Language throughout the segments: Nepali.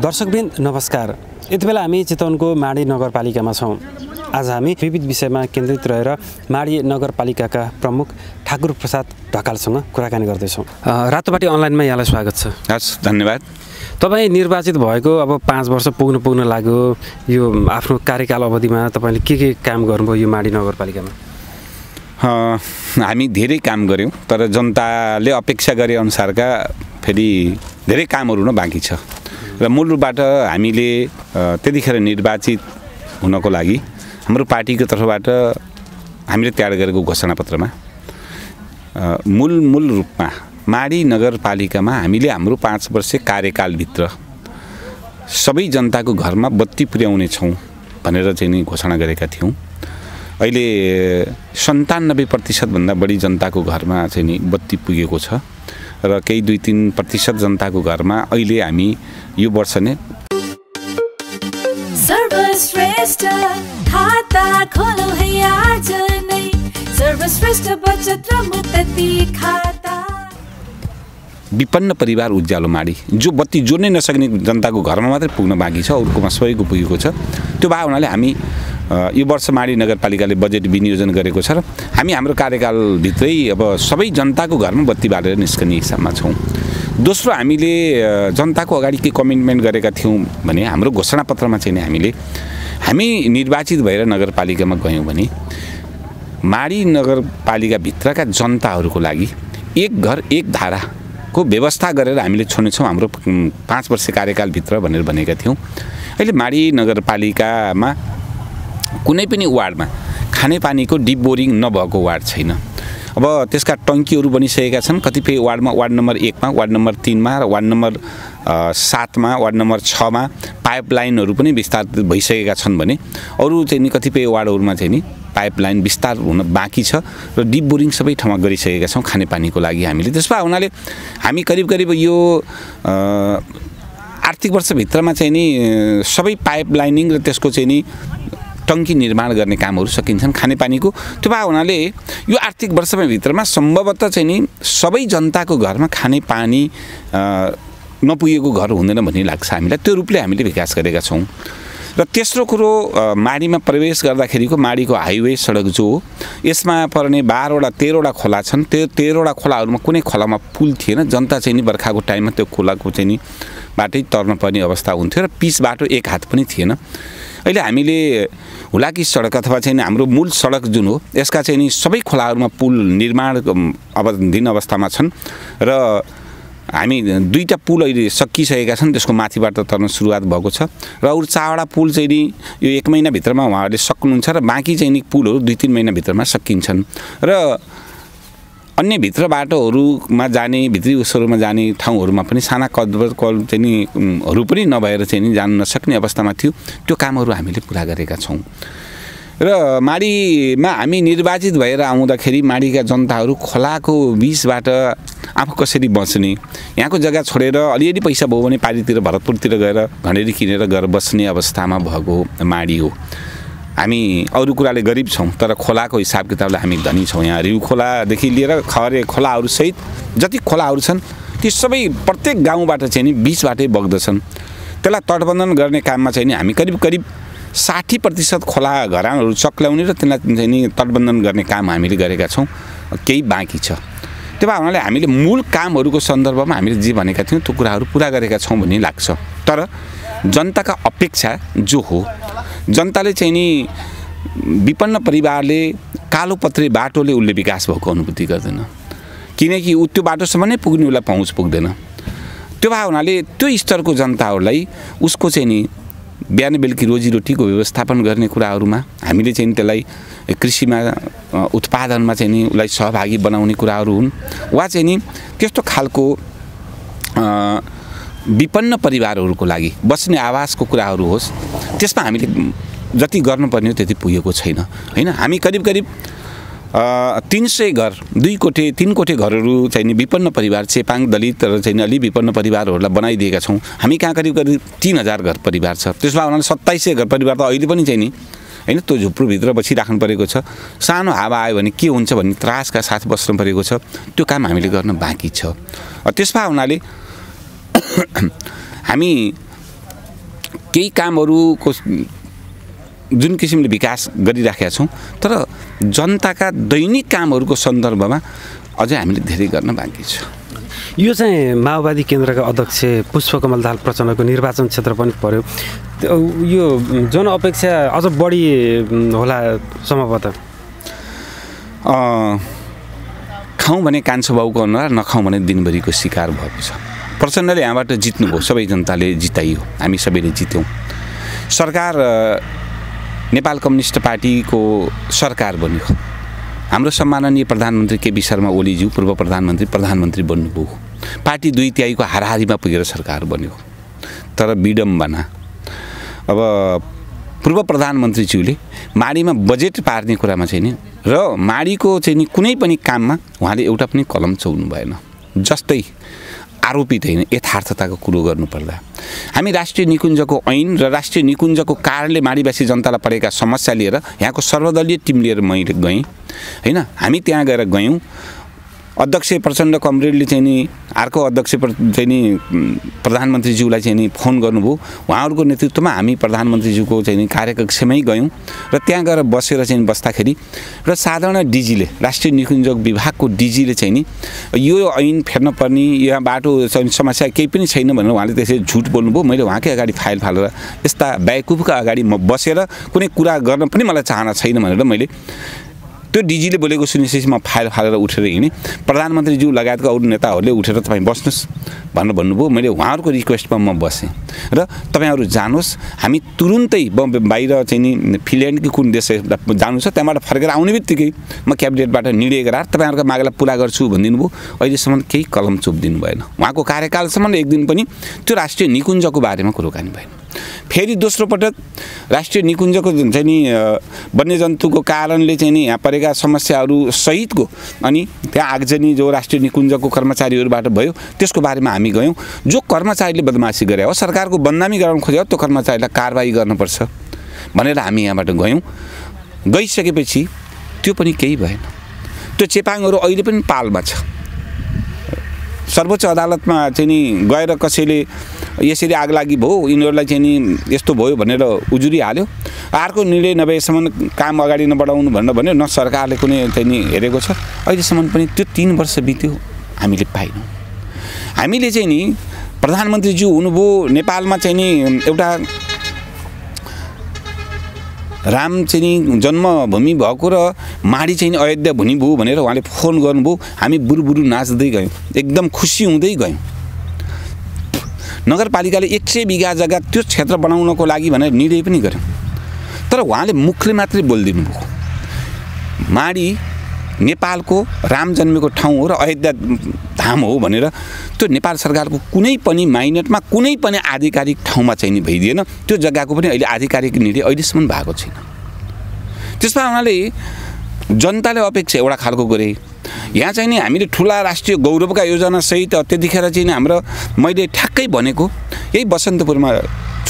दर्शकवृन्द नमस्कार। यति बेला हामी चितवनको माडी नगरपालिकामा छौँ। आज हामी विविध विषयमा केन्द्रित रहेर माडी नगरपालिकाका प्रमुख ठाकुर प्रसाद ढकालसँग कुराकानी गर्दैछौँ। रातोपाटी अनलाइनमा यहाँलाई स्वागत छ। हस् धन्यवाद। तपाईँ निर्वाचित भएको अब पाँच वर्ष पुग्न पुग्न लाग्यो। यो आफ्नो कार्यकाल अवधिमा तपाईँले के के काम गर्नुभयो यो माडी नगरपालिकामा? अँ, हामी धेरै काम गऱ्यौँ तर जनताले अपेक्षा गरे अनुसारका फेरि धेरै कामहरू हुन बाँकी छ। र मूल रूपबाट हामीले त्यतिखेर निर्वाचित हुनको लागि हाम्रो पार्टीको तर्फबाट हामीले तयार गरेको घोषणापत्रमा मूल मूल रूपमा माडी नगरपालिकामा हामीले हाम्रो पाँच वर्ष कार्यकालभित्र सबै जनताको घरमा बत्ती पुर्याउने छौँ भनेर चाहिँ नि घोषणा गरेका थियौँ। अहिले सन्तानब्बे प्रतिशतभन्दा बढी जनताको घरमा चाहिँ नि बत्ती पुगेको छ। र केही दुई तिन प्रतिशत जनताको घरमा अहिले हामी यो वर्ष नै सर्वश्रेष्ठ खाता खोलो है आज नै। सर्वश्रेष्ठ बचत र मुक्ति खाता। विपन्न परिवार उज्यालो माडी। जो बत्ती जोड्नै नसक्ने जनताको घरमा मात्रै पुग्न बाँकी छ अरूकोमा सबैको पुगेको छ। त्यो भए हुनाले हामी यो वर्ष माडी नगरपालिकाले बजेट विनियोजन गरेको छ र हामी हाम्रो कार्यकालभित्रै अब सबै जनताको घरमा बत्ती बालेर निस्कने हिसाबमा छौँ। दोस्रो हामीले जनताको अगाडि के कमिटमेन्ट गरेका थियौँ भने हाम्रो घोषणापत्रमा चाहिँ नि हामीले हामी निर्वाचित भएर नगरपालिकामा गयौँ भने माडी नगरपालिकाभित्रका जनताहरूको लागि एक घर एक धाराको व्यवस्था गरेर हामीले छोड्नेछौँ हाम्रो पाँच वर्ष कार्यकालभित्र भनेर भनेका थियौँ। अहिले माडी नगरपालिकामा कुनै पनि वार्डमा खानेपानीको डिप बोरिङ नभएको वार्ड छैन। अब त्यसका टङ्कीहरू बनिसकेका छन् कतिपय वार्डमा वार्ड नम्बर एकमा वार्ड नम्बर तिनमा र वार्ड नम्बर सातमा वार्ड नम्बर छमा पाइपलाइनहरू पनि विस्तारित भइसकेका छन् भने अरू चाहिँ नि कतिपय वार्डहरूमा चाहिँ नि पाइपलाइन विस्तार हुन बाँकी छ र डिप बोरिङ सबै ठाउँमा गरिसकेका छौँ खानेपानीको लागि हामीले। त्यसमा हुनाले हामी करिब करिब यो आर्थिक वर्षभित्रमा चाहिँ नि सबै पाइप लाइनिङ र त्यसको चाहिँ नि टङ्की निर्माण गर्ने कामहरू सकिन्छन् खानेपानीको। त्यो भए हुनाले यो आर्थिक वर्षमा भित्रमा सम्भवतः चाहिँ नि सबै जनताको घरमा खानेपानी नपुगेको घर हुँदैन भन्ने लाग्छ हामीलाई। त्यो रूपले हामीले विकास गरेका छौँ। र तेस्रो कुरो माडीमा प्रवेश गर्दाखेरिको माडीको हाइवे सडक जो हो यसमा पर्ने बाह्रवटा तेह्रवटा खोला छन्। त्यो तेह्रवटा खोलाहरूमा कुनै खोलामा पुल थिएन। जनता चाहिँ नि बर्खाको टाइममा त्यो खोलाको चाहिँ नि बाटै तर्न पर्ने अवस्था हुन्थ्यो र पिच बाटो एक हात पनि थिएन। अहिले हामीले हुलाकी सडक अथवा चाहिँ हाम्रो मूल सडक जुन हो यसका चाहिँ नि सबै खोलाहरूमा पुल निर्माण अब दिन अवस्थामा छन् र हामी दुईवटा पुल अहिले सकिसकेका छन् त्यसको माथिबाट तर्न सुरुवात भएको छ र अरू चारवटा पुल चाहिँ नि यो एक महिनाभित्रमा उहाँहरूले सक्नुहुन्छ र बाँकी चाहिँ नि पुलहरू दुई तिन महिनाभित्रमा सकिन्छन् र अन्य भित्र बाटोहरूमा जाने भित्री उसहरूमा जाने ठाउँहरूमा पनि साना कदर कल चाहिँ नि हरू पनि नभएर चाहिँ नि जान नसक्ने अवस्थामा थियो। त्यो कामहरू हामीले पुरा गरेका छौँ। र माडीमा हामी निर्वाचित भएर आउँदाखेरि माडीका जनताहरू खोलाको बिचबाट आफू कसरी बच्ने यहाँको जग्गा छोडेर अलिअलि पैसा भयो भने पारीतिर भरतपुरतिर गएर घडेरी किनेर गएर बस्ने अवस्थामा भएको माडी हो। हामी अरू कुराले गरिब छौँ तर खोलाको हिसाब किताबले हामी धनी छौँ। यहाँ रिउ खोलादेखि लिएर खरे खोलाहरूसहित जति खोलाहरू छन् ती सबै प्रत्येक गाउँबाट चाहिँ नि बिचबाटै बग्दछन्। त्यसलाई तटबन्धन गर्ने काममा चाहिँ नि हामी करिब करिब साठी प्रतिशत खोला घरानहरू चक्ल्याउने र त्यसलाई चाहिँ नि तटबन्धन गर्ने काम हामीले गरेका छौँ। केही बाँकी छ। त्यो भए हुनाले हामीले मूल कामहरूको सन्दर्भमा हामीले जे भनेका थियौँ त्यो कुराहरू पुरा गरेका छौँ भन्ने लाग्छ। तर जनताका अपेक्षा जो हो जनताले चाहिँ नि विपन्न परिवारले कालोपत्रे बाटोले उसले विकास भएको अनुभूति गर्दैन। किनकि ऊ त्यो बाटोसम्म नै पुग्ने उसलाई पहुँच पुग्दैन। त्यो भए हुनाले त्यो स्तरको जनताहरूलाई उसको चाहिँ नि बिहान बेलुकी रोजीरोटीको व्यवस्थापन गर्ने कुराहरूमा हामीले चाहिँ त्यसलाई कृषिमा उत्पादनमा चाहिँ नि उसलाई सहभागी बनाउने कुराहरू हुन्। वा चाहिँ नि त्यस्तो खालको विपन्न परिवारहरूको लागि बस्ने आवासको कुराहरू होस् त्यसमा हामीले जति गर्नुपर्ने हो त्यति पुगेको छैन। होइन? हामी करिब करिब तिन सय घर दुई कोठे तिन कोठे घरहरू चाहिँ नि विपन्न परिवार चेपाङ दलित र चाहिँ अलि विपन्न परिवारहरूलाई बनाइदिएका छौँ। हामी कहाँ करिब करिब तिन हजार घर परिवार छ। त्यसमा हुनाले सत्ताइस सय घर परिवार त अहिले पनि चाहिँ नि होइन? त्यो झुप्रोभित्र बसिराख्नु परेको छ। सानो हावा आयो भने के हुन्छ भन्ने त्रासका साथ बस्नु परेको छ। त्यो काम हामीले गर्न बाँकी छ। त्यसमा हुनाले हामी केही कामहरूको जुन किसिमले विकास गरिराखेका छौँ तर जनताका दैनिक कामहरूको सन्दर्भमा अझै हामीले धेरै गर्न बाँकी छ। यो चाहिँ माओवादी केन्द्रका अध्यक्ष पुष्पकमल दाहाल प्रचण्डको निर्वाचन क्षेत्र पनि पर्यो। यो जनअपेक्षा अझ बढी होला सम्भवतः। खाउँ भने कान्छो बाउको अनुहार नखाउँ भने दिनभरिको शिकार भएको छ। प्रचण्डले यहाँबाट जित्नुभयो सबै जनताले जिताइयो हामी सबैले जित्यौँ। सरकार नेपाल कम्युनिस्ट पार्टीको सरकार बन्यो। हाम्रो सम्माननीय प्रधानमन्त्री केपी शर्मा ओलीज्यू पूर्व प्रधानमन्त्री प्रधानमन्त्री बन्नुभयो। पार्टी दुई तिहाईको हाराहारीमा पुगेर सरकार बन्यो। तर विडम्बना। अब पूर्व प्रधानमन्त्रीज्यूले माडीमा बजेट पार्ने कुरामा चाहिँ नि र माडीको चाहिँ नि कुनै पनि काममा उहाँले एउटा पनि कलम चौनु भएन। जस्तै आरोपित होइन यथार्थताको कुरो गर्नुपर्दा हामी राष्ट्रिय निकुञ्जको ऐन र राष्ट्रिय निकुञ्जको कारणले माडीवासी जनतालाई परेका समस्या लिएर यहाँको सर्वदलीय टिम लिएर मैले गएँ। होइन हामी त्यहाँ गएर गयौँ। अध्यक्ष प्रचण्ड कमरेडले चाहिँ नि अर्को अध्यक्ष चाहिँ नि प्रधानमन्त्रीज्यूलाई चाहिँ नि फोन गर्नुभयो। उहाँहरूको नेतृत्वमा हामी प्रधानमन्त्रीज्यूको चाहिँ नि कार्यकक्षमै गयौँ र त्यहाँ गएर बसेर चाहिँ बस्दाखेरि र साधारण डिजीले राष्ट्रिय निकुञ्जक विभागको डिजीले चाहिँ नि यो ऐन फेर्न पर्ने यहाँ बाटो समस्या केही पनि छैन भनेर उहाँले त्यसरी झुट बोल्नुभयो। मैले उहाँकै अगाडि फाइल फालेर यस्ता ब्याकुफका अगाडि म बसेर कुनै कुरा गर्न पनि मलाई चाहना छैन भनेर मैले त्यो डिजीले बोलेको सुनिसकेपछि म फाइल फालेर उठेर हिँडेँ। प्रधानमन्त्रीज्यू लगायतका अरू नेताहरूले उठेर तपाईँ बस्नुहोस् भनेर भन्नुभयो। मैले उहाँहरूको रिक्वेस्टमा म बसेँ। र तपाईँहरू जानुहोस्। हामी तुरुन्तै बाहिर चाहिँ नि फिनल्यान्ड कि कुन देश जानु छ त्यहाँबाट फर्केर आउने बित्तिकै म क्याबिनेटबाट निर्णय गराएर तपाईँहरूको मागलाई पुरा गर्छु भनिदिनु भयो अहिलेसम्म केही कलम चोपिदिनु भएन उहाँको कार्यकालसम्म एक दिन पनि त्यो राष्ट्रिय निकुञ्जको बारेमा कुरोकानी भएन। फेरि दोस्रो पटक राष्ट्रिय निकुञ्जको जुन चाहिँ नि वन्यजन्तुको कारणले चाहिँ नि यहाँ परेका समस्याहरू सहितको अनि त्यहाँ आगजनी जो राष्ट्रिय निकुञ्जको कर्मचारीहरूबाट भयो त्यसको बारेमा हामी गयौँ। जो कर्मचारीले बदमासी गरे हो सरकारको बदनामी गराउन खोज्यो त्यो कर्मचारीलाई कारवाही गर्नुपर्छ भनेर हामी यहाँबाट गयौँ। गइसकेपछि त्यो पनि केही भएन। त्यो चेपाङहरू अहिले पनि पालमा छ। सर्वोच्च अदालतमा चाहिँ नि गएर कसैले यसरी आग लागि भयो यिनीहरूलाई चाहिँ नि यस्तो भयो भनेर उजुरी हाल्यो। अर्को निर्णय नभएसम्म काम अगाडि नबढाउनु भनेर भन्यो न सरकारले कुनै चाहिँ नि हेरेको छ। अहिलेसम्म पनि त्यो तिन वर्ष बित्यो हामीले पाइनौँ। हामीले चाहिँ नि प्रधानमन्त्रीज्यू हुनुभयो नेपालमा चाहिँ नि एउटा राम चाहिँ नि जन्मभूमि भएको र माडी चाहिँ नि अयोध्या भूमि भयो भनेर उहाँले फोन गर्नुभयो। हामी बुरुबुरु नाच्दै गयौँ। एकदम खुसी हुँदै गयौँ। नगरपालिकाले एक सय बिघा जग्गा त्यो क्षेत्र बनाउनको लागि भनेर निर्णय पनि गर्यो। तर उहाँले मुखले मात्रै बोलिदिनु भयो। माडी नेपालको राम जन्मेको ठाउँ हो र अयोध्या धाम हो भनेर त्यो नेपाल सरकारको कुनै पनि माइनेटमा कुनै पनि आधिकारिक ठाउँमा चाहिँ नि भइदिएन। त्यो जग्गाको पनि अहिले आधिकारिक निर्णय अहिलेसम्म भएको छैन। त्यसमा उहाँले जनताले अपेक्षा एउटा खालको गरे यहाँ चाहिँ नि हामीले ठुला राष्ट्रिय गौरवका योजनासहित त्यतिखेर चाहिँ नि हाम्रो मैले ठ्याक्कै भनेको यही बसन्तपुरमा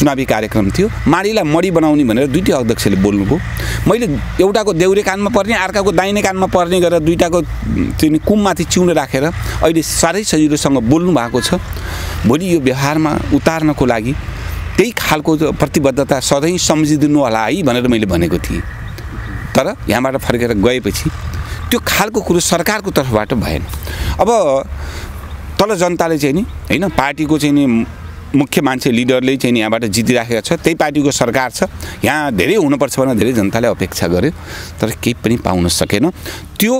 चुनावी कार्यक्रम थियो। माडीलाई मडी बनाउने भनेर दुइटै अध्यक्षले बोल्नुभयो। मैले एउटाको देउरे कानमा पर्ने अर्काको दाहिने कानमा पर्ने गरेर दुइटाको चाहिँ कुममाथि चिउन राखेर अहिले साह्रै सजिलोसँग बोल्नु भएको छ। भोलि यो व्यवहारमा उतार्नको लागि त्यही खालको प्रतिबद्धता सधैँ सम्झिदिनु होला है भनेर मैले भनेको थिएँ। तर यहाँबाट फर्केर गएपछि त्यो खालको कुरो सरकारको तर्फबाट भएन। अब तल जनताले चाहिँ नि होइन पार्टीको चाहिँ नि मुख्य मान्छे लिडरले चाहिँ यहाँबाट जितिराखेको छ त्यही पार्टीको सरकार छ। यहाँ धेरै हुनुपर्छ भनेर धेरै जनताले अपेक्षा गर्यो तर केही पनि पाउन सकेन। त्यो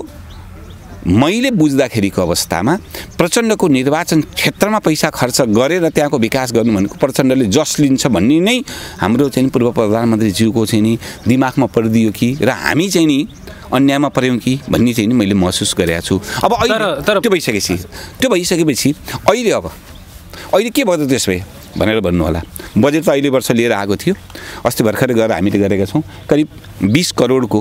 मैले बुझ्दाखेरिको अवस्थामा प्रचण्डको निर्वाचन क्षेत्रमा पैसा खर्च गरेर त्यहाँको विकास गर्नु भनेको प्रचण्डले जस लिन्छ भन्ने नै हाम्रो चाहिँ पूर्व प्रधानमन्त्रीज्यूको चाहिँ नि दिमागमा परिदियो कि र हामी चाहिँ नि अन्यायमा पऱ्यौँ कि भन्ने चाहिँ नि मैले महसुस गरेको छु। अब अहिले त्यो भइसकेपछि त्यो भइसकेपछि अहिले अब अहिले के भयो त्यसो भए? भनेर भन्नु होला। बजेट त अहिले वर्ष लिएर आएको थियो। अस्ति भर्खरै गएर हामीले गरेका छौँ। करिब बिस करोडको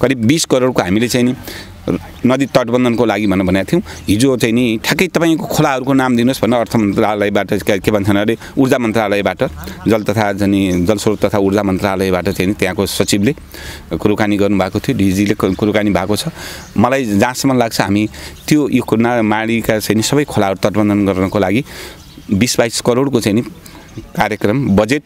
करिब बिस करोडको हामीले चाहिँ नि नदी तटबन्धनको लागि भनेर भनेको थियौँ। हिजो चाहिँ नि ठ्याक्कै तपाईँको खोलाहरूको नाम दिनुहोस् भनेर अर्थ मन्त्रालयबाट के भन्छन् अरे ऊर्जा मन्त्रालयबाट जल तथा चाहिँ नि जलस्रोत तथा ऊर्जा मन्त्रालयबाट चाहिँ नि त्यहाँको सचिवले कुरोकानी गर्नुभएको थियो डिजीले कुरोकानी भएको छ। मलाई जहाँसम्म लाग्छ हामी त्यो यो माडीका चाहिँ नि सबै खोलाहरू तटबन्धन गर्नको लागि बिस बाइस करोडको चाहिँ नि कार्यक्रम बजेट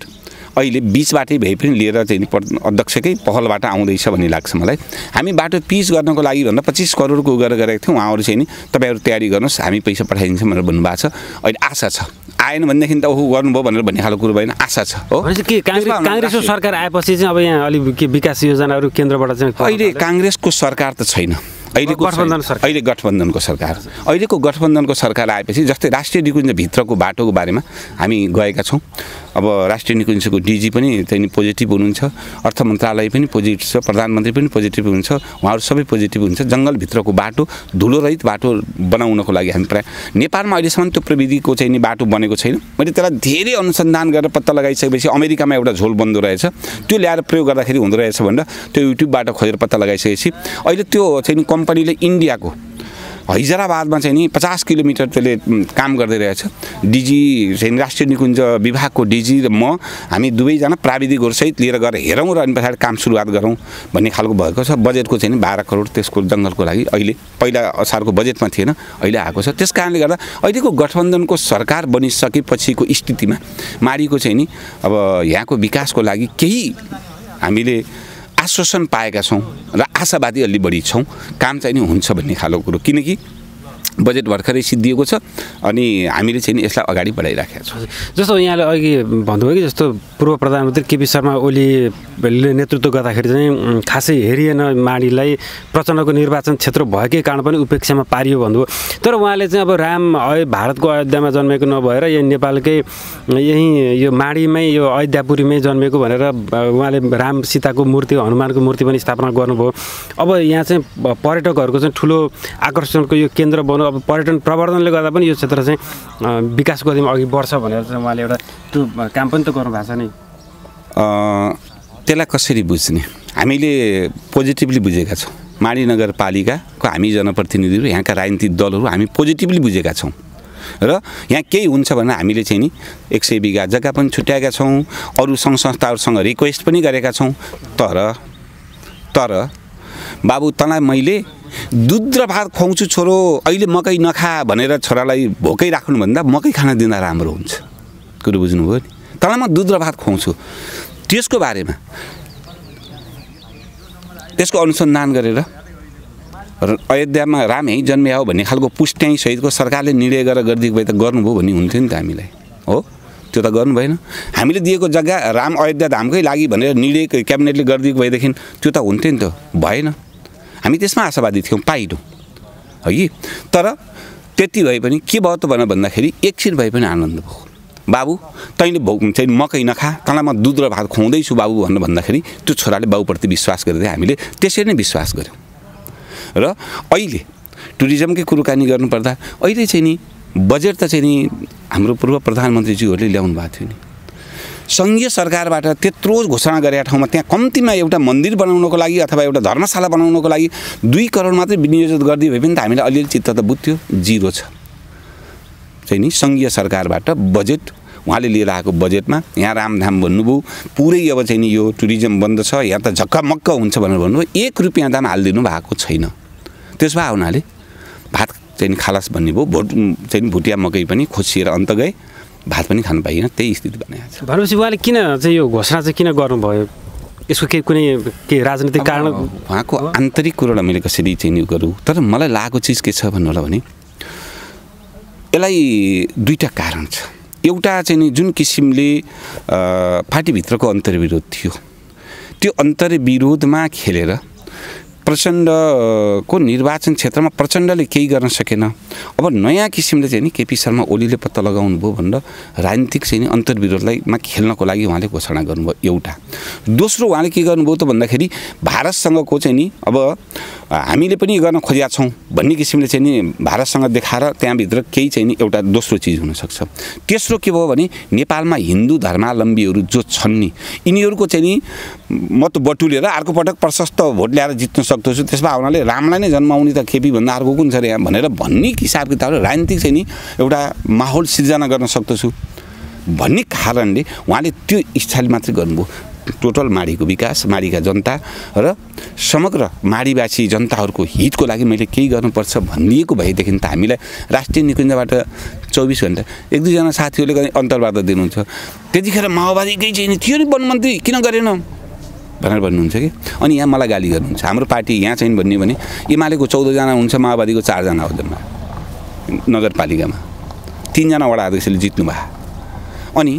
अहिले बिचबाटै भए पनि लिएर चाहिँ अध्यक्षकै पहलबाट आउँदैछ भन्ने लाग्छ मलाई। हामी बाटो पिच गर्नको लागि भन्दा पच्चिस करोडको उ गरेर गरेको थियौँ उहाँहरू चाहिँ नि तपाईँहरू तयारी गर्नुहोस् हामी पैसा पठाइदिन्छौँ भनेर भन्नुभएको छ। अहिले आशा छ। आएन भनेदेखि त ओहो गर्नुभयो भनेर भन्ने खालको कुरो भएन। आशा छ हो। के काङ्ग्रेसको सरकार आएपछि चाहिँ अब यहाँ अलिक के विकास योजनाहरू केन्द्रबाट चाहिँ अहिले काङ्ग्रेसको सरकार त छैन। अहिलेको गठबन्धन। सरकार। अहिले गठबन्धनको सरकार। अहिलेको गठबन्धनको सरकार आएपछि जस्तै राष्ट्रिय निकुञ्जभित्रको बाटोको बारेमा हामी गएका छौँ। अब राष्ट्रिय निकुञ्जको डिजी पनि नि पोजिटिभ हुनुहुन्छ। अर्थ मन्त्रालय पनि पोजिटिभ छ प्रधानमन्त्री पनि पोजिटिभ हुनुहुन्छ उहाँहरू सबै पोजिटिभ हुन्छ। जङ्गलभित्रको बाटो धुलोरहित बाटो बनाउनको लागि हामी प्रायः नेपालमा अहिलेसम्म त्यो प्रविधिको चाहिँ नि बाटो बनेको छैन। मैले त्यसलाई धेरै अनुसन्धान गरेर पत्ता लगाइसकेपछि अमेरिकामा एउटा झोल बन्दो रहेछ। त्यो ल्याएर प्रयोग गर्दाखेरि हुँदो रहेछ भनेर त्यो युट्युबबाट खोजेर पत्ता लगाइसकेपछि अहिले त्यो चाहिँ नि कम्पनीले इन्डियाको हैदराबादमा चाहिँ नि पचास किलोमिटर त्यसले काम गर्दै रहेछ। डिजी चाहिँ राष्ट्रिय निकुञ्ज विभागको डिजी र म हामी दुवैजना प्राविधिकहरूसहित लिएर गएर हेरौँ र अनि पछाडि काम सुरुवात गरौँ भन्ने खालको भएको छ। बजेटको चाहिँ नि बाह्र करोड त्यसको जङ्गलको लागि अहिले पहिला असारको बजेटमा थिएन अहिले आएको छ। त्यस कारणले गर्दा अहिलेको गठबन्धनको सरकार बनिसकेपछिको स्थितिमा माडीको चाहिँ नि अब यहाँको विकासको लागि केही हामीले आश्वासन पाएका छौँ र आशावादी अलि बढी छौँ। काम चाहिँ नि हुन्छ भन्ने खालको कुरो। किनकि बजेट भर्खरै सिद्धिएको छ अनि हामीले चाहिँ यसलाई अगाडि बढाइराखेका छौँ। जस्तो यहाँले अघि भन्नुभयो कि जस्तो पूर्व प्रधानमन्त्री केपी शर्मा ओलीले नेतृत्व गर्दाखेरि चाहिँ खासै हेरिएन माडीलाई प्रचण्डको निर्वाचन क्षेत्र भएकै कारण पनि उपेक्षामा पारियो भन्नुभयो। तर उहाँले चाहिँ अब राम भारतको अयोध्यामा जन्मेको नभएर यही नेपालकै यहीँ यो माडीमै यो अयोध्यापुरीमै जन्मेको भनेर उहाँले राम सीताको मूर्ति हनुमानको मूर्ति पनि स्थापना गर्नुभयो। अब यहाँ चाहिँ पर्यटकहरूको चाहिँ ठुलो आकर्षणको यो केन्द्र बन्यो अब पर्यटन प्रवर्धनले गर्दा पनि यो क्षेत्र चाहिँ अ, विकासको गतिमा अघि बढ्छ भनेर चाहिँ उहाँले एउटा त्यो काम पनि त गर्नु भएको छ नि। त्यसलाई कसरी बुझ्ने? हामीले पोजिटिभली बुझेका छौँ। माडी नगरपालिकाको हामी जनप्रतिनिधिहरू यहाँका राजनीतिक दलहरू हामी पोजिटिभली बुझेका छौँ। र यहाँ केही हुन्छ भने हामीले चाहिँ नि एक सय बिघा जग्गा पनि छुट्याएका छौँ। अरू सङ्घ संस्थाहरूसँग रिक्वेस्ट पनि गरेका छौँ। तर तर बाबु तँलाई मैले दुध र भात खुवाउँछु छोरो अहिले मकै नखा भनेर छोरालाई भोकै राख्नुभन्दा मकै खान दिँदा राम्रो हुन्छ। कुरो बुझ्नुभयो नि? तँलाई म दुध र भात खुवाउँछु। त्यसको बारेमा त्यसको अनुसन्धान गरेर र अयोध्यामा राम यहीँ जन्मिया हो भन्ने खालको पुष्ट्याइ सहितको सरकारले निर्णय गरेर गरिदिएको भए त गर्नुभयो भन्ने हुन्थ्यो नि त हामीलाई। हो? त्यो त गर्नु भएन। हामीले दिएको जग्गा राम अयोध्या धामकै लागि भनेर निर्णय क्याबिनेटले गरिदिएको भएदेखि त्यो त हुन्थ्यो नि त। भएन। हामी त्यसमा आशावादी थियौँ पाइनौँ है? तर त्यति भए पनि के भयो त भनेर भन्दाखेरि एकछिन भए पनि आनन्द भयो। बाबु तैँले भौ चाहिँ मकै नखा तँलाई म दुध र भात खुवाउँदैछु बाबु भनेर भन्दाखेरि त्यो छोराले बाबुप्रति विश्वास गरेर हामीले त्यसरी नै विश्वास गऱ्यौँ। र अहिले टुरिज्मकै कुरोकानी गर्नुपर्दा अहिले चाहिँ नि बजेट त चाहिँ नि हाम्रो पूर्व प्रधानमन्त्रीज्यूहरूले ल्याउनु भएको थियो नि। सङ्घीय सरकारबाट त्यत्रो घोषणा गरेका ठाउँमा त्यहाँ कम्तीमा एउटा मन्दिर बनाउनको लागि अथवा एउटा धर्मशाला बनाउनको लागि दुई करोड मात्रै विनियोजित गरिदियो भए पनि त हामीलाई अलिअलि चित्त त बुझ्थ्यो जिरो छ। चाहिँ नि सङ्घीय सरकारबाट बजेट उहाँले लिएर आएको बजेटमा यहाँ रामधाम भन्नुभयो पुरै अब चाहिँ नि यो टुरिज्म बन्द छ यहाँ त झक्कामक्क हुन्छ भनेर भन्नुभयो एक रुपियाँ दाम हालिदिनु भएको छैन। त्यसो भए हुनाले भात चाहिँ खालास भन्ने भयो। भोट चाहिँ भुटिया मकै पनि खोसिएर अन्त गए भात पनि खानु पाइएन त्यही स्थिति बनाएको छ भनेपछि उहाँले किन चाहिँ यो घोषणा चाहिँ किन गर्नुभयो? यसको केही कुनै के राजनीतिक कारण? उहाँको आन्तरिक कुरोलाई मैले कसरी चाहिँ गरौँ? तर मलाई लागेको चिज के छ भन्नु होला भने यसलाई दुईवटा कारण छ। एउटा चाहिँ नि जुन किसिमले पार्टीभित्रको अन्तर्विरोध थियो त्यो अन्तर्विरोधमा खेलेर प्रचण्डको निर्वाचन क्षेत्रमा प्रचण्डले केही गर्न सकेन। अब नयाँ किसिमले चाहिँ नि केपी शर्मा ओलीले पत्ता लगाउनु भयो भनेर राजनीतिक चाहिँ नि अन्तर्विरोधलाई खेल्नको लागि उहाँले घोषणा गर्नुभयो एउटा। दोस्रो उहाँले के गर्नुभयो त भन्दाखेरि भारतसँगको चाहिँ नि अब हामीले पनि गर्न खोजेका छौँ भन्ने किसिमले चाहिँ नि भारतसँग देखाएर त्यहाँभित्र केही चाहिँ नि एउटा दोस्रो चिज हुनसक्छ। तेस्रो के भयो भने नेपालमा हिन्दू धर्मावलम्बीहरू जो छन् नि यिनीहरूको चाहिँ नि मत बटुलेर अर्को पटक प्रशस्त भोट ल्याएर जित्न सक्दछु त्यसमा हुनाले रामलाई नै जन्माउने त केपी भन्दा अर्को कुन छ यहाँ भनेर भन्ने हिसाब किताबले राजनीतिक चाहिँ नि एउटा माहौल सिर्जना गर्न सक्दछु भन्ने कारणले उहाँले त्यो इच्छाले मात्रै गर्नुभयो। टोटल माडीको विकास माडीका जनता र समग्र माडीवासी जनताहरूको हितको लागि मैले केही गर्नुपर्छ भनिदिएको भएदेखि त हामीलाई राष्ट्रिय निकुञ्जबाट चौबिस घन्टा एक दुईजना साथीहरूले अन्तर्वार्ता दिनुहुन्छ। त्यतिखेर माओवादी केही चाहिँ थियो नि वनमन्त्री। किन गरेन? भनेर भन्नुहुन्छ कि? अनि यहाँ मलाई गाली गर्नुहुन्छ। हाम्रो पार्टी यहाँ चाहिँ भन्ने भने एमालेको चौधजना हुन्छ माओवादीको चारजना हो जम्मा नगरपालिकामा। तिनजना वडा अध्यक्षले जित्नु भयो अनि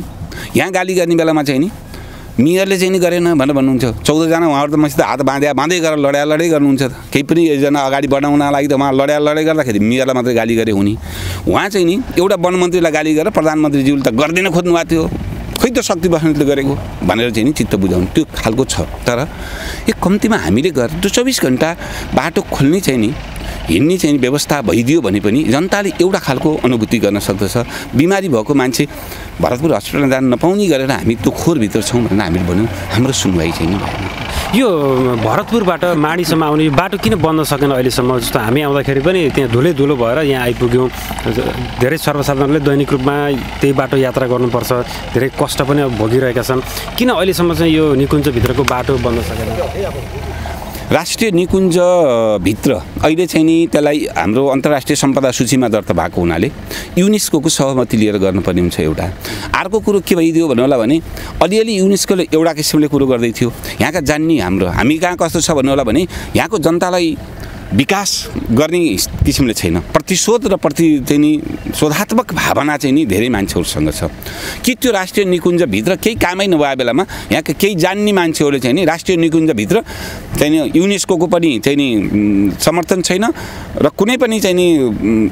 यहाँ गाली गर्ने बेलामा चाहिँ नि मेयरले चाहिँ नि गरेन भनेर भन्नुहुन्छ। चौधजना उहाँहरू त मसित हात बाँध्या बाँधै गरेर लड्या लडै गर्नुहुन्छ त। केही पनि एकजना अगाडि बढाउन लागि त उहाँ लड्या लडाइ गर्दाखेरि मेयरलाई मात्रै गाली गरे हुने। उहाँ चाहिँ नि एउटा वनमन्त्रीलाई गाली गरेर प्रधानमन्त्रीज्यूले त गरिदिन खोज्नु भएको थियो। त शक्ति बस्नेतले गरेको भनेर चाहिँ नि चित्त बुझाउनु। त्यो खालको छ। तर यो कम्तीमा हामीले गरेर चौबिस घन्टा बाटो खोल्ने चाहिँ नि हिँड्ने चाहिँ व्यवस्था भइदियो भने पनि जनताले एउटा खालको अनुभूति गर्न सक्दछ। बिमारी भएको मान्छे भरतपुर हस्पिटलमा जान नपाउने गरेर हामी त्यो खोरभित्र छौँ भनेर हामीले भन्यौँ। हाम्रो सुनवाई चाहिँ भएन। यो भरतपुरबाट माडीसम्म आउने यो बाटो किन बन्न सकेन अहिलेसम्म? जस्तो हामी आउँदाखेरि पनि त्यहाँ धुलै धुलो भएर यहाँ आइपुग्यौँ। धेरै सर्वसाधारणले दैनिक रूपमा त्यही बाटो यात्रा गर्नुपर्छ। धेरै कष्ट पनि भोगिरहेका छन्। किन अहिलेसम्म चाहिँ यो निकुञ्जभित्रको बाटो बन्न सकेन? राष्ट्रिय निकुञ्जभित्र अहिले चाहिँ नि त्यसलाई हाम्रो अन्तर्राष्ट्रिय सम्पदा सूचीमा दर्ता भएको हुनाले युनेस्को सहमति लिएर गर्नुपर्ने हुन्छ एउटा। अर्को कुरो के भइदियो भन्नु होला भने अलिअलि युनेस्कोले एउटा किसिमले कुरो गर्दै थियो। यहाँका जान्ने हाम्रो हामी कहाँ कस्तो छ भन्नु होला भने यहाँको जनतालाई विकास गर्ने किसिमले छैन। प्रतिशोध र प्रति चाहिँ नि शोधात्मक भावना चाहिँ नि धेरै मान्छेहरूसँग छ। कि त्यो राष्ट्रिय निकुञ्जभित्र केही कामै नभए बेलामा यहाँका केही जान्ने मान्छेहरूले चाहिँ नि राष्ट्रिय निकुञ्जभित्र चाहिँ नि युनेस्को पनि चाहिँ नि समर्थन छैन र कुनै पनि चाहिँ नि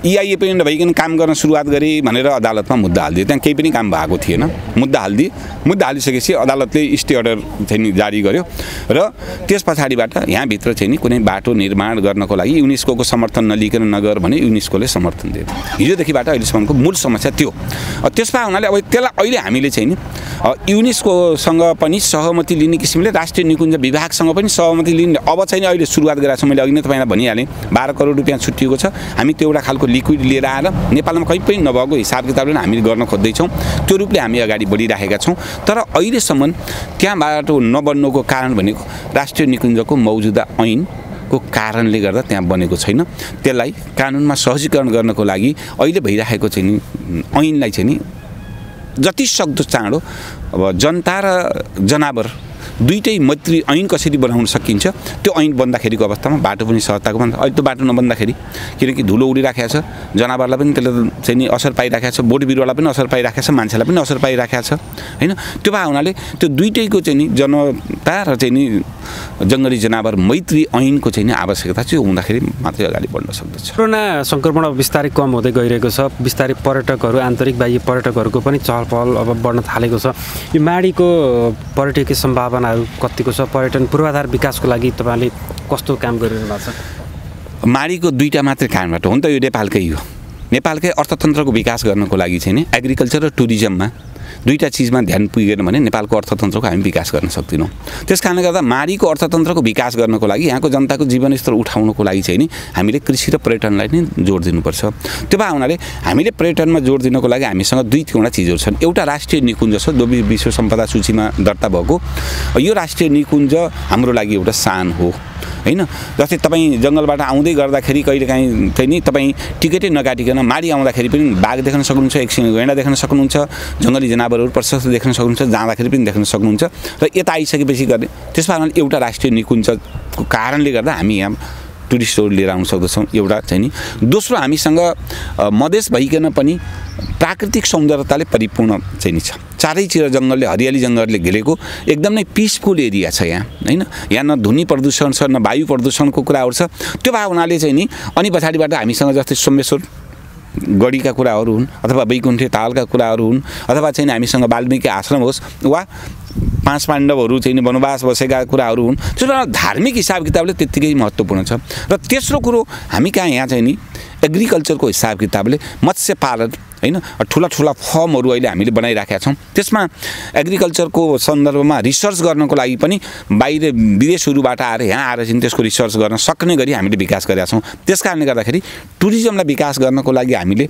इआइए पनि नभइकन काम गर्न सुरुवात गरे भनेर अदालतमा मुद्दा हालिदियो त्यहाँ केही पनि काम भएको थिएन। मुद्दा हालिदिए। मुद्दा हालिसकेपछि अदालतले स्टे अर्डर चाहिँ नि जारी गर्यो। र त्यस पछाडिबाट यहाँभित्र चाहिँ नि कुनै बाटो निर्माण गर्नको लागि युनेस्को समर्थन नलिकन नगर भने युनेस्कोले समर्थन दियो हिजोदेखिबाट अहिलेसम्मको मूल समस्या त्यो त्यसमा हुनाले अब त्यसलाई अहिले हामीले चाहिँ नि युनेस्कोसँग पनि सहमति लिने किसिमले राष्ट्रिय निकुञ्ज विभागसँग पनि सहमति लिने अब चाहिँ अहिले सुरुवात गरेको छ मैले अघि नै तपाईँलाई भनिहालेँ बाह्र करोड रुपियाँ छुट्टिएको छ। हामी त्यो एउटा खालको लिक्विड लिएर आएर नेपालमा कहीँ पनि नभएको हिसाब किताबले नै हामीले गर्न खोज्दैछौँ। त्यो रूपले हामी अगाडि बढिराखेका छौँ। तर अहिलेसम्म त्यहाँबाट नबन्नुको कारण भनेको राष्ट्रिय निकुञ्जको मौजुदा ऐनको कारणले गर्दा त्यहाँ बनेको छैन। त्यसलाई कानुनमा सहजीकरण गर्नको लागि अहिले भइराखेको चाहिँ नि ऐनलाई चाहिँ नि जति सक्दो चाँडो अब जनता र जनावर दुइटै मैत्री ऐन कसरी बनाउन सकिन्छ? त्यो ऐन बन्दाखेरिको अवस्थामा बाटो पनि सहजताको बन्द अहिले त्यो बाटो नबन्दाखेरि। किनकि धुलो उडिराखेको छ जनावरलाई पनि त्यसले चाहिँ नि असर पाइराखेको छ बोट बिरुवालाई पनि असर पाइराखेको छ मान्छेलाई पनि असर पाइराखेको छ होइन? त्यो भए हुनाले त्यो दुइटैको चाहिँ नि जनता र चाहिँ नि जङ्गली जनावर मैत्री ऐनको चाहिँ नि आवश्यकता चाहिँ हुँदाखेरि मात्रै अगाडि बढ्न सक्दछ। कोरोना सङ्क्रमण अब बिस्तारै कम हुँदै गइरहेको छ। बिस्तारै पर्यटकहरू आन्तरिक बाह्य पर्यटकहरूको पनि चहल पहल अब बढ्न थालेको छ। यो माडीको पर्यटकीय सम्भावनाहरू कतिको छ? पर्यटन पूर्वाधार विकासको लागि तपाईँले कस्तो काम गरिरहनु भएको छ? माडीको दुईवटा मात्रै कारणबाट हो नि त यो नेपालकै हो। नेपालकै अर्थतन्त्रको विकास गर्नको लागि चाहिँ नि एग्रिकल्चर र टुरिज्ममा दुईवटा चिजमा ध्यान पुगेन भने नेपालको अर्थतन्त्रको हामी विकास गर्न सक्दैनौँ। त्यस कारणले गर्दा माडीको अर्थतन्त्रको विकास गर्नको लागि यहाँको जनताको जीवनस्तर उठाउनको लागि चाहिँ नि हामीले कृषि र पर्यटनलाई नै जोड दिनुपर्छ। त्यो भए हुनाले हामीले पर्यटनमा जोड दिनको लागि हामीसँग दुई तिनवटा चिजहरू छन्। एउटा राष्ट्रिय निकुञ्ज छ जो विश्व सम्पदा सूचीमा दर्ता भएको। यो राष्ट्रिय निकुञ्ज हाम्रो लागि एउटा सान हो होइन? जस्तै तपाईँ जङ्गलबाट आउँदै गर्दाखेरि कहिलेकाहीँ चाहिँ नि तपाईँ टिकटै नकाटिकन माडी आउँदाखेरि पनि बाघ देख्न सक्नुहुन्छ एकछिन गैँडा देख्न सक्नुहुन्छ जङ्गली जनावरहरू प्रशस्त देख्न सक्नुहुन्छ जाँदाखेरि पनि देख्न सक्नुहुन्छ। र यता आइसकेपछि गर्ने त्यस कारणले एउटा राष्ट्रिय निकुञ्जको कारणले गर्दा हामी यहाँ टुरिस्टहरू लिएर आउन सक्दछौँ एउटा चाहिँ नि। दोस्रो हामीसँग मधेस भइकन पनि प्राकृतिक सौन्दर्यताले परिपूर्ण चाहिँ नि छ। चारैतिर जङ्गलले हरियाली जङ्गलले घेरेको एकदम नै पिसफुल एरिया छ यहाँ होइन? यहाँ न ध्वनि प्रदूषण छ न वायु प्रदूषणको कुराहरू छ। त्यो भए हुनाले चाहिँ नि अनि पछाडिबाट हामीसँग जस्तै सोमेश्वर गढीका कुराहरू हुन् अथवा वैकुण्ठे तालका कुराहरू हुन् अथवा चाहिँ हामीसँग वाल्मिकी आश्रम होस् वा पाँच पाण्डवहरू चाहिँ वनवास बसेका कुराहरू हुन् त्यसो धार्मिक हिसाब किताबले त्यत्तिकै महत्त्वपूर्ण छ। र तेस्रो कुरो हामी कहाँ यहाँ चाहिँ नि एग्रिकल्चरको हिसाब किताबले मत्स्य पालन होइन? ठुला ठुला फर्महरू अहिले हामीले बनाइराखेका छौँ। त्यसमा एग्रिकल्चरको सन्दर्भमा रिसर्च गर्नको लागि पनि बाहिर विदेशहरूबाट आएर यहाँ आएर चाहिँ त्यसको रिसर्च गर्न सक्ने गरी हामीले विकास गरेका छौँ। त्यस कारणले गर्दाखेरि टुरिज्मलाई विकास गर्नको लागि हामीले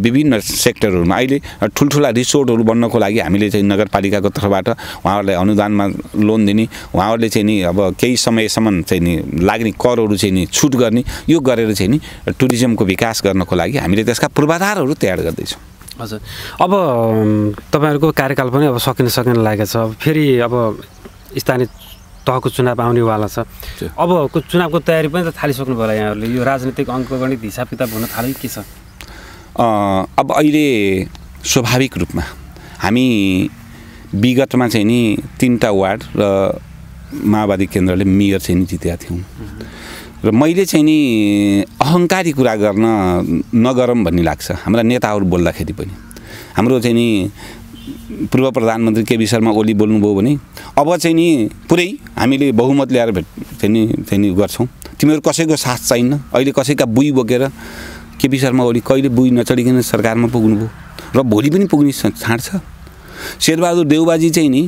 विभिन्न सेक्टरहरूमा अहिले ठुल्ठुला रिसोर्टहरू बन्नको लागि हामीले चाहिँ नगरपालिकाको तर्फबाट उहाँहरूलाई अनुदानमा लोन दिने उहाँहरूले चाहिँ नि अब केही समयसम्म चाहिँ नि लाग्ने करहरू चाहिँ नि छुट गर्ने यो गरेर चाहिँ नि टुरिज्मको विकास गर्नको लागि हामीले त्यसका पूर्वाधारहरू तयार गर्दैछौँ। हजुर। अब तपाईँहरूको कार्यकाल पनि अब सकिन सकिन लागेको छ। अब फेरि अब स्थानीय तहको चुनाव आउनेवाला छ। अबको चुनावको तयारी पनि त थालिसक्नु भयो होला यहाँहरूले। यो राजनीतिक अङ्कगणित हिसाब किताब हुन थाल्यो कि छ? अब अहिले स्वाभाविक रूपमा हामी विगतमा चाहिँ नि तिनवटा वार्ड र माओवादी केन्द्रले मेयर चाहिँ नि जितेका थियौँ। र मैले चाहिँ नि अहङ्कारी कुरा गर्न नगरौँ भन्ने लाग्छ। हाम्रा नेताहरू बोल्दाखेरि पनि। हाम्रो चाहिँ नि पूर्व प्रधानमन्त्री केपी शर्मा ओली बोल्नुभयो भने अब चाहिँ नि पुरै हामीले बहुमत ल्याएर भेट चाहिँ नि चाहिँ नि गर्छौँ। तिमीहरू कसैको साथ चाहिन्न? अहिले कसैका बुई बोकेर केपी शर्मा ओली कहिले बुई नचढिकन सरकारमा पुग्नुभयो? र भोलि पनि पुग्ने छाँट छ। शेरबहादुर देउबाजी चाहिँ नि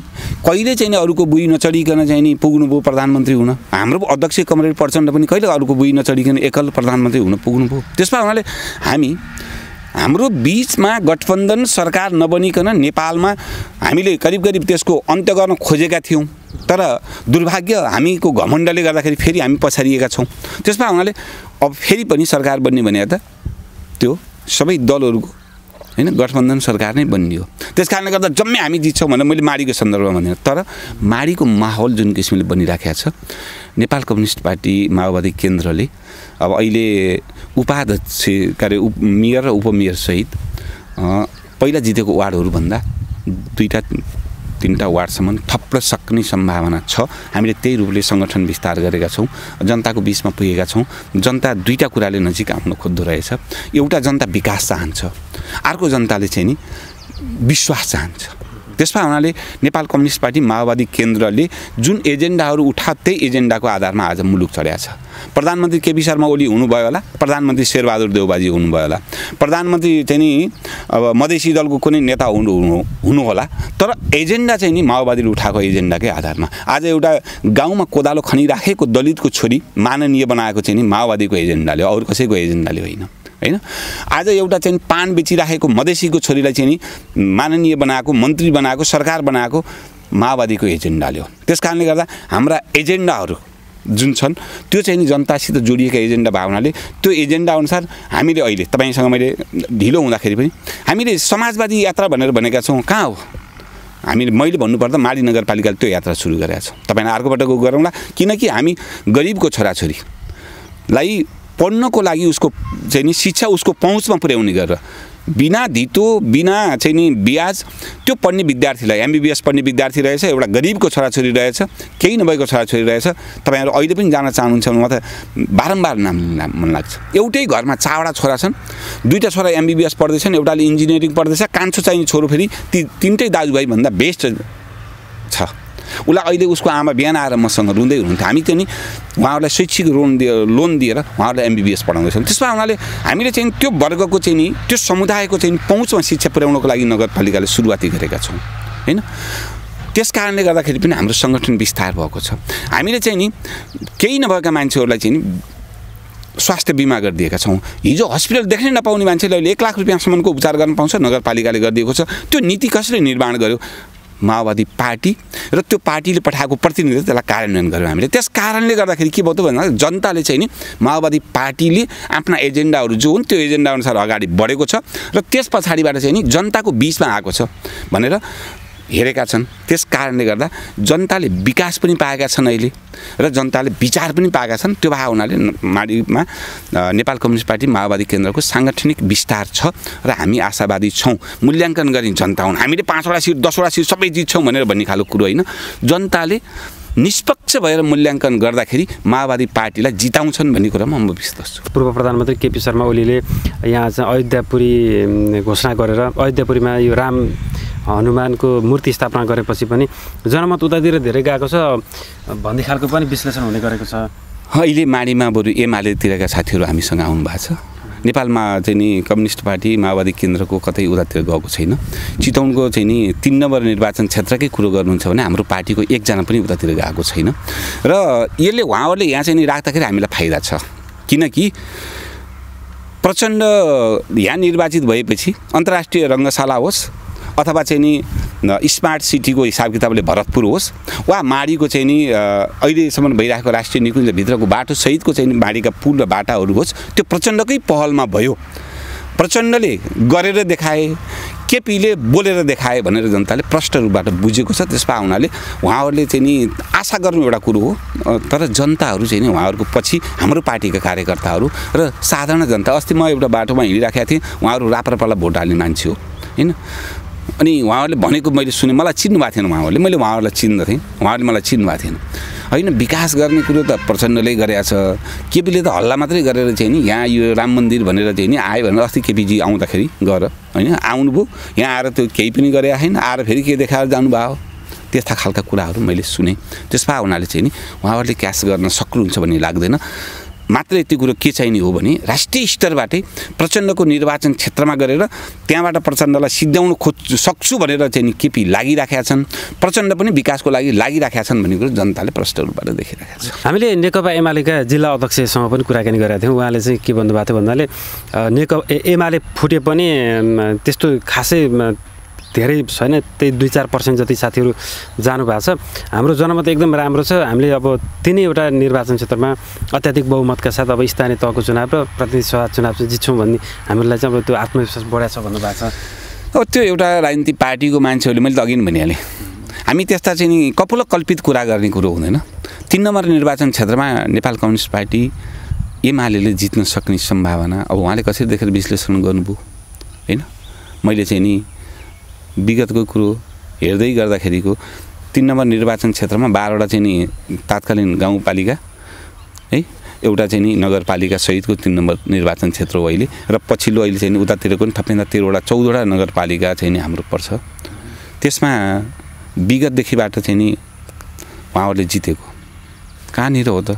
कहिले चाहिँ नि अरूको बुई नचढिकन चाहिँ नि पुग्नुभयो प्रधानमन्त्री हुन? हाम्रो अध्यक्ष कमरेड प्रचण्ड पनि कहिले अरूको बुई नचढिकन एकल प्रधानमन्त्री हुन पुग्नुभयो त्यसमा हुनाले हामी हाम्रो बिचमा गठबन्धन सरकार नबनिकन नेपालमा हामीले करिब करिब त्यसको अन्त्य गर्न खोजेका थियौँ। तर दुर्भाग्य हामीको घमण्डले गर्दाखेरि फेरि हामी पछाडिएका छौँ। त्यसमा हुनाले अब फेरि पनि सरकार बन्ने भने त त्यो सबै दलहरूको होइन गठबन्धन सरकार नै बनियो। त्यस कारणले गर्दा जम्मै हामी जित्छौँ भनेर मैले माडीको सन्दर्भमा भनेर तर माडीको माहौल जुन किसिमले बनिराखेको छ नेपाल कम्युनिस्ट पार्टी माओवादी केन्द्रले अब अहिले उपाध्यक्ष के अरे उप मेयर र उपमेयरसहित पहिला जितेको वार्डहरूभन्दा दुईवटा तिनवटा वार्डसम्म थप्न सक्ने सम्भावना छ। हामीले त्यही रूपले सङ्गठन विस्तार गरेका छौँ जनताको बिचमा पुगेका छौँ। जनता दुईवटा कुराले नजिक आउन खोज्दो रहेछ। एउटा जनता विकास चाहन्छ अर्को जनताले चाहिँ नि विश्वास चाहन्छ। त्यसमा हुनाले नेपाल कम्युनिस्ट पार्टी माओवादी केन्द्रले जुन एजेन्डाहरू उठा त्यही एजेन्डाको आधारमा आज मुलुक चढ्या छ। प्रधानमन्त्री केपी शर्मा ओली हुनुभयो होला प्रधानमन्त्री शेरबहादुर देउबाजी हुनुभयो होला प्रधानमन्त्री चाहिँ नि अब मधेसी दलको कुनै नेता हुनु हुनु हुनु होला तर एजेन्डा चाहिँ नि माओवादीले उठाएको एजेन्डाकै आधारमा। आज एउटा गाउँमा कोदालो खनिराखेको दलितको छोरी माननीय बनाएको चाहिँ नि माओवादीको एजेन्डाले अरू कसैको एजेन्डाले होइन। होइन? आज एउटा चाहिँ पान बेचिराखेको मधेसीको छोरीलाई चाहिँ नि माननीय बनाएको मन्त्री बनाएको सरकार बनाएको माओवादीको एजेन्डाले हो त्यस कारणले गर्दा हाम्रा एजेन्डाहरू जुन छन् त्यो चाहिँ नि जनतासित जोडिएका एजेन्डा भावनाले त्यो एजेन्डा अनुसार हामीले अहिले तपाईँसँग मैले ढिलो हुँदाखेरि पनि हामीले समाजवादी यात्रा भनेर भनेका छौँ कहाँ हो? हामीले मैले भन्नुपर्दा माडी नगरपालिकाले त्यो यात्रा सुरु गरेका छौँ तपाईँलाई अर्कोपल्ट गरौँला किनकि हामी गरिबको छोराछोरीलाई पढ्नको लागि उसको चाहिँ नि शिक्षा उसको पहुँचमा पुर्याउने गरेर। बिना धितो बिना चाहिँ नि ब्याज त्यो पढ्ने विद्यार्थीलाई एमबिबिएस पढ्ने विद्यार्थी रहेछ एउटा गरिबको छोराछोरी रहेछ केही नभएको छोराछोरी रहेछ तपाईँहरू अहिले पनि जान चाहनुहुन्छ भने बारम्बार नाम मन लाग्छ। एउटै घरमा चारवटा छोरा छन् दुईवटा छोरा एमबिबिएस पढ्दैछन् एउटाले इन्जिनियरिङ पढ्दैछ कान्छो चाहिने छोरो फेरि ती तिनटै दाजुभाइभन्दा बेस्ट छ। उसलाई अहिले उसको आमा बिहान आएर मसँग रुँदै हुनुहुन्थ्यो। हामी चाहिँ नि उहाँहरूलाई शैक्षिक लोन दिए लोन दिएर उहाँहरूलाई एमबिबिएस पढाउँदैछौँ त्यसमा हुनाले हामीले चाहिँ त्यो वर्गको चाहिँ नि त्यो समुदायको चाहिँ पहुँचमा शिक्षा पुर्याउनको लागि नगरपालिकाले सुरुवाती गरेका छौँ। होइन? त्यस कारणले गर्दाखेरि पनि हाम्रो सङ्गठन विस्तार भएको छ। हामीले चाहिँ नि केही नभएका मान्छेहरूलाई चाहिँ नि स्वास्थ्य बिमा गरिदिएका छौँ। हिजो हस्पिटल देख्नै नपाउने मान्छेले अहिले एक लाख रुपियाँसम्मको उपचार गर्न पाउँछ नगरपालिकाले गरिदिएको छ। त्यो नीति कसले निर्माण गर्यो? माओवादी पार्टी र त्यो पार्टीले पठाएको प्रतिनिधि त्यसलाई कार्यान्वयन गर्यौँ हामीले। त्यस कारणले गर्दाखेरि के भयो भन्दा जनताले चाहिँ नि माओवादी पार्टीले आफ्ना एजेन्डाहरू जो हुन् त्यो एजेन्डा अनुसार अगाडि बढेको छ र त्यस पछाडिबाट चाहिँ नि जनताको बिचमा आएको छ भनेर हेरेका छन्। त्यस कारणले गर्दा जनताले विकास पनि पाएका छन् अहिले र जनताले विचार पनि पाएका छन्। त्यो भए हुनाले माडीमा नेपाल कम्युनिस्ट पार्टी माओवादी केन्द्रको साङ्गठनिक विस्तार छ र हामी आशावादी छौँ। मूल्याङ्कन गर्ने जनता हुन्। हामीले पाँचवटा सिट दसवटा सिट सबै जित्छौँ भनेर भन्ने खालको कुरो होइन। जनताले निष्पक्ष भएर मूल्याङ्कन गर्दाखेरि माओवादी पार्टीलाई जिताउँछन् भन्ने कुरामा म विश्वास छु। पूर्व प्रधानमन्त्री केपी शर्मा ओलीले यहाँ चाहिँ अयोध्यापुरी घोषणा गरेर अयोध्यापुरीमा यो राम हनुमानको मूर्ति स्थापना गरेपछि पनि जनमत उतातिर धेरै गएको छ। भन्ने खालको पनि विश्लेषण हुने गरेको छ। अहिले माडीमा बरु एमालेतिरका साथीहरू हामीसँग आउनु भएको छ। नेपालमा चाहिँ नि कम्युनिस्ट पार्टी माओवादी केन्द्रको कतै उतातिर गएको छैन। चितवनको चाहिँ नि तिन नम्बर निर्वाचन क्षेत्रकै कुरो गर्नुहुन्छ भने हाम्रो पार्टीको एकजना पनि उतातिर गएको छैन। र यसले उहाँहरूले यहाँ चाहिँ नि राख्दाखेरि हामीलाई फाइदा छ। किनकि प्रचण्ड यहाँ निर्वाचित भएपछि अन्तर्राष्ट्रिय रङ्गशाला होस् अथवा चाहिँ नि स्मार्ट सिटीको हिसाब किताबले भरतपुर होस् वा माडीको चाहिँ नि अहिलेसम्म भइरहेको राष्ट्रिय निकुञ्जभित्रको बाटो सहितको चाहिँ नि माडीका पुल र बाटाहरू होस् त्यो प्रचण्डकै पहलमा भयो। प्रचण्डले गरेर देखाए केपीले बोलेर देखाए भनेर जनताले प्रष्ट रूपबाट बुझेको छ त्यसमा हुनाले उहाँहरूले चाहिँ नि आशा गर्नु एउटा कुरो हो तर जनताहरू चाहिँ नि उहाँहरूको पछि हाम्रो पार्टीका कार्यकर्ताहरू र साधारण जनता अस्ति म एउटा बाटोमा हिँडिराखेको थिएँ उहाँहरू राप्रपालाई भोट हाल्ने मान्छे हो होइन? अनि उहाँहरूले भनेको मैले सुने मलाई चिन्नु भएको थिएन उहाँहरूले। मैले उहाँहरूलाई चिन्दथेँ। उहाँहरूले मलाई चिन्नु भएको थिएन। होइन विकास गर्ने कुरो त प्रचण्डले गरेका छ। केपीले त हल्ला मात्रै गरेर चाहिँ नि यहाँ यो राम मन्दिर भनेर चाहिँ नि आयो भनेर अस्ति केपीजी आउँदाखेरि गएर होइन आउनुभयो। यहाँ आएर त्यो केही पनि गरेका छैन आएर फेरि के देखाएर जानुभयो? त्यस्ता खालका कुराहरू मैले सुने। त्यसमा हुनाले चाहिँ नि उहाँहरूले क्यास गर्न सक्नुहुन्छ भन्ने लाग्दैन। मात्र यति कुरो के चाहिने हो भने राष्ट्रिय स्तरबाटै प्रचण्डको निर्वाचन क्षेत्रमा गरेर त्यहाँबाट प्रचण्डलाई सिद्ध्याउनु खोज सक्छु भनेर चाहिँ केपी लागिराखेका छन्। प्रचण्ड पनि विकासको लागि लागिराखेका छन् भन्ने कुरो जनताले प्रष्ट रूपबाट देखिरहेका छ हामीले नेकपा एमालेका जिल्ला अध्यक्षसँग पनि कुराकानी गरेका थियौँ। उहाँले चाहिँ के भन्नुभएको थियो भन्नाले नेकपा एमाले फुटे पनि त्यस्तो खासै धेरै छैन त्यही दुई चार पर्सेन्ट जति साथीहरू जानुभएको छ। हाम्रो जनमत एकदम राम्रो छ। हामीले अब तिनैवटा निर्वाचन क्षेत्रमा अत्याधिक बहुमतका साथ अब स्थानीय तहको चुनाव र प्रतिनिधि सभा चुनाव चाहिँ जित्छौँ भन्ने हामीलाई चाहिँ अब त्यो आत्मविश्वास बढाएको छ भन्नुभएको छ। अब त्यो एउटा राजनीतिक पार्टीको मान्छेहरूले मैले त अघि भनिहालेँ। हामी त्यस्ता चाहिँ नि कपुल कल्पित कुरा गर्ने कुरो हुँदैन। तिन नम्बर निर्वाचन क्षेत्रमा नेपाल कम्युनिस्ट पार्टी एमाले जित्न सक्ने सम्भावना अब उहाँले कसरी देखेर विश्लेषण गर्नुभयो? होइन? मैले चाहिँ नि विगतको कुरो हेर्दै गर्दाखेरिको तिन नम्बर निर्वाचन क्षेत्रमा बाह्रवटा चाहिँ नि तात्कालीन गाउँपालिका है एउटा चाहिँ नि नगरपालिका सहितको तिन नम्बर निर्वाचन क्षेत्र हो अहिले। र पछिल्लो अहिले चाहिँ नि उतातिरको पनि थपिँदा तेह्रवटा चौधवटा नगरपालिका चाहिँ नि हाम्रो पर्छ। त्यसमा विगतदेखिबाट चाहिँ नि उहाँहरूले जितेको। कहाँनिर हो त?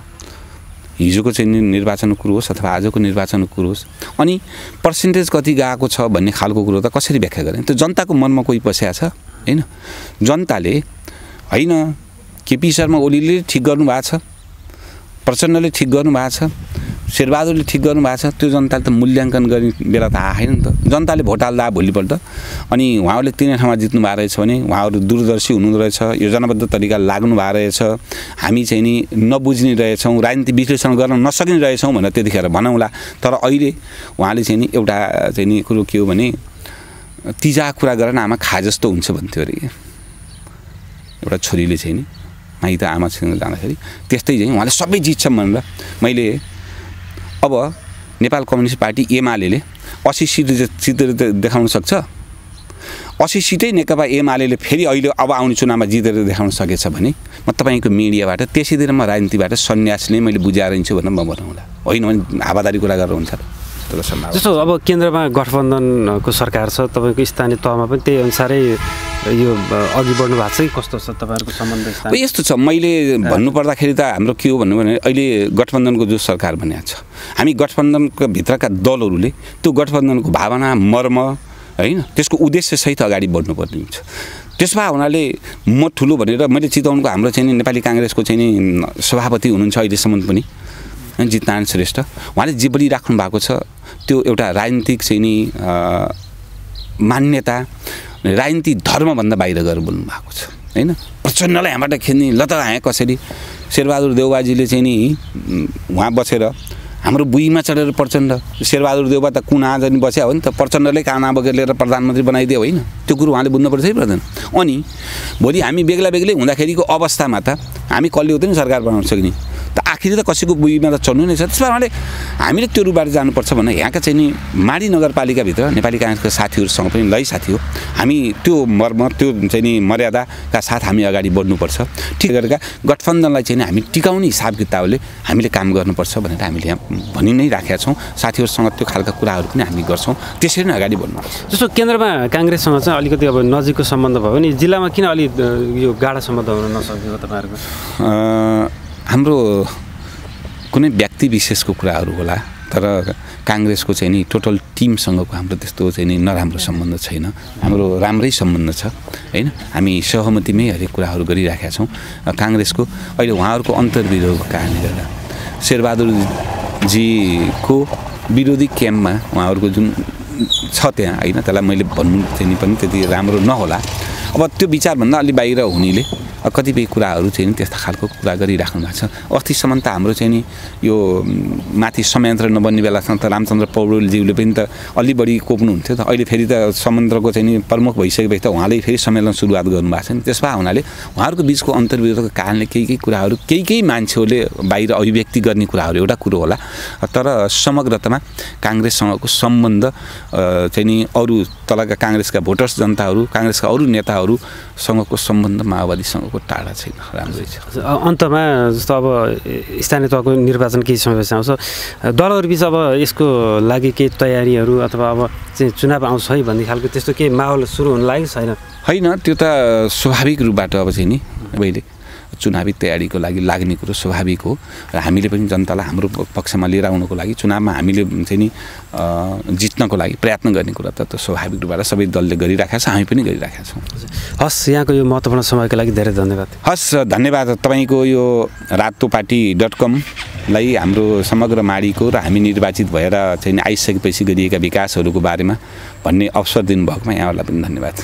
हिजोको चाहिँ नि निर्वाचनको कुरो होस् अथवा आजको निर्वाचनको कुरो होस् अनि पर्सेन्टेज कति गएको छ भन्ने खालको कुरो त कसरी व्याख्या गर्ने? त्यो जनताको मनमा कोही पस्या छ? होइन। जनताले होइन केपी शर्मा ओलीले ठिक गर्नुभएको छ प्रचण्डले ठिक गर्नुभएको छ शेरबहादुरले ठिक गर्नुभएको छ। त्यो जनताले त मूल्याङ्कन गर्ने बेला त आएन नि त। जनताले भोट हाल्दा भोलिपल्ट अनि उहाँहरूले तिनै ठाउँमा जित्नु भएको रहेछ भने उहाँहरू दूरदर्शी हुनुहुँदो रहेछ योजनाबद्ध तरिका लाग्नु भएको रहेछ। हामी चाहिँ नि नबुझ्ने रहेछौँ राजनीति विश्लेषण गर्न नसक्ने रहेछौँ भनेर त्यतिखेर भनौँला। तर अहिले उहाँले चाहिँ नि एउटा चाहिँ नि कुरो के हो भने तिजा कुरा गरेर आमा खा जस्तो हुन्छ भन्थ्यो अरे। एउटा छोरीले चाहिँ नि माइत आमासँग जाँदाखेरि त्यस्तै चाहिँ उहाँले सबै जित्छौँ भनेर मैले अब नेपाल कम्युनिस्ट पार्टी एमाले असी सिट जितेर देखाउन सक्छ? असी सिटै नेकपा एमाले फेरि अहिले अब आउने चुनावमा जितेर देखाउन सकेछ भने म तपाईँको मिडियाबाट त्यसै दिन म राजनीतिबाट सन्यास नै मैले बुझाएर हिँड्छु भनेर म बनाउँला होइन भने हावादारी कुरा गरेर हुन्छ सम्भावना जस्तो अब केन्द्रमा गठबन्धनको सरकार छ तपाईँको स्थानीय तहमा पनि त्यही अनुसारै यो अघि बढ्नु भएको छ कि कस्तो छ तपाईँहरूको सम्बन्ध यस्तो छ। मैले भन्नुपर्दाखेरि त हाम्रो के हो भन्नु भने अहिले गठबन्धनको जो सरकार भनेको छ हामी गठबन्धनको भित्रका दलहरूले त्यो गठबन्धनको भावना मर्म होइन त्यसको उद्देश्यसहित अगाडि बढ्नुपर्ने हुन्छ। त्यसमा हुनाले म ठुलो भनेर मैले चिताउनुको हाम्रो चाहिँ नि नेपाली काङ्ग्रेसको चाहिँ नि सभापति हुनुहुन्छ अहिलेसम्म पनि। जितनारायण श्रेष्ठ उहाँले जे बोलिराख्नु भएको छ त्यो एउटा राजनीतिक चाहिँ नि मान्यता राजनीति धर्मभन्दा बाहिर गएर बोल्नु भएको छ होइन? प्रचण्डलाई यहाँबाट खेद्ने ल त यहाँ कसरी? शेरबहादुर देउबाजीले चाहिँ नि उहाँ बसेर हाम्रो बुईमा चढेर प्रचण्ड शेरबहादुर देउबा त कुना जाने बस्या हो नि त प्रचण्डले काना बगेर लिएर प्रधानमन्त्री बनाइदियो होइन? त्यो कुरो उहाँले बुझ्नुपर्छ है पर्दैन अनि भोलि हामी बेग्ला बेग्लै हुँदाखेरिको अवस्थामा त हामी कसले हुँदैन सरकार बनाउन सक्ने? त आखिर त कसैको बुईमा त चढ्नु नै छ। त्यसमा उहाँले हामीले त्यो रूपबाट जानुपर्छ भने यहाँका चाहिँ नि माडी नगरपालिकाभित्र नेपाली काङ्ग्रेसका साथीहरूसँग पनि लै साथी हो। हामी त्यो मर्म त्यो चाहिँ नि मर्यादाका साथ हामी अगाडि बढ्नुपर्छ। ठिक गरेका गठबन्धनलाई चाहिँ हामी टिकाउने हिसाब किताबले हामीले काम गर्नुपर्छ भनेर हामीले यहाँ भनि नै राखेका छौँ। साथीहरूसँग त्यो खालका कुराहरू पनि हामी गर्छौँ। त्यसरी नै अगाडि बढ्नुपर्छ। जस्तो केन्द्रमा काङ्ग्रेससँग चाहिँ अलिकति अब नजिकको सम्बन्ध भयो भने जिल्लामा किन अलि अ, यो गाढा सम्बन्ध हुन नसकेको तपाईँहरूको? हाम्रो कुनै व्यक्ति विशेषको कुराहरू होला तर काङ्ग्रेसको चाहिँ नि टोटल टिमसँगको हाम्रो त्यस्तो चाहिँ नि नराम्रो सम्बन्ध छैन। हाम्रो राम्रै सम्बन्ध छ होइन? हामी सहमतिमै हरेक कुराहरू गरिराखेका छौँ। काङ्ग्रेसको अहिले उहाँहरूको अन्तर्विरोधको कारणले गर्दा शेरबहादुरजीको विरोधी क्याम्पमा उहाँहरूको जुन छ त्यहाँ होइन? त्यसलाई मैले भन्नु चाहिँ पनि त्यति राम्रो नहोला। अब त्यो विचारभन्दा अलि बाहिर हुनेले कतिपय कुराहरू चाहिँ नि त्यस्ता खालको कुरा गरिराख्नु भएको छ। अस्तिसम्म त हाम्रो चाहिँ नि यो माथि संयन्त्र नबन्ने बेलासम्म त रामचन्द्र पौडेलज्यूले पनि त अलि बढी कोप्नुहुन्थ्यो त। अहिले फेरि त संयन्त्रको चाहिँ नि प्रमुख भइसकेपछि त उहाँले फेरि सम्मेलन सुरुवात गर्नुभएको छ नि। त्यस भए हुनाले उहाँहरूको बिचको अन्तर्विरोधको कारणले केही केही कुराहरू केही केही मान्छेहरूले बाहिर अभिव्यक्ति गर्ने कुराहरू एउटा कुरो होला। तर समग्रतामा काङ्ग्रेससँगको सम्बन्ध चाहिँ नि अरू तलका काङ्ग्रेसका भोटर्स जनताहरू काङ्ग्रेसका अरू नेताहरूसँगको सम्बन्ध माओवादीसँगको टाढा छैन। राम्रै छ। अन्तमा जस्तो अब स्थानीय तहको निर्वाचन केही समयपछि आउँछ। दलहरूबिच अब यसको लागि केही तयारीहरू अथवा अब चाहिँ चुनाव आउँछ है भन्ने खालको त्यस्तो केही माहौल सुरु हुन लाग्यो छैन? होइन त्यो त स्वाभाविक रूपबाट अब चाहिँ नि अहिले चुनावी तयारीको लागि लाग्ने कुरो स्वाभाविक हो र हामीले पनि जनतालाई हाम्रो पक्षमा लिएर आउनको लागि चुनावमा हामीले चाहिँ नि जित्नको लागि प्रयत्न गर्ने कुरा त त्यो स्वाभाविक रूपबाट सबै दलले गरिराखेका छ हामी पनि गरिराखेका छौँ। हस् यहाँको यो महत्त्वपूर्ण समयको लागि धेरै धन्यवाद। हस् धन्यवाद। तपाईँको यो रातो पार्टी डट कमलाई हाम्रो समग्र माडीको र हामी निर्वाचित भएर चाहिँ आइसकेपछि गरिएका विकासहरूको बारेमा भन्ने अवसर दिनुभएकोमा यहाँहरूलाई पनि धन्यवाद।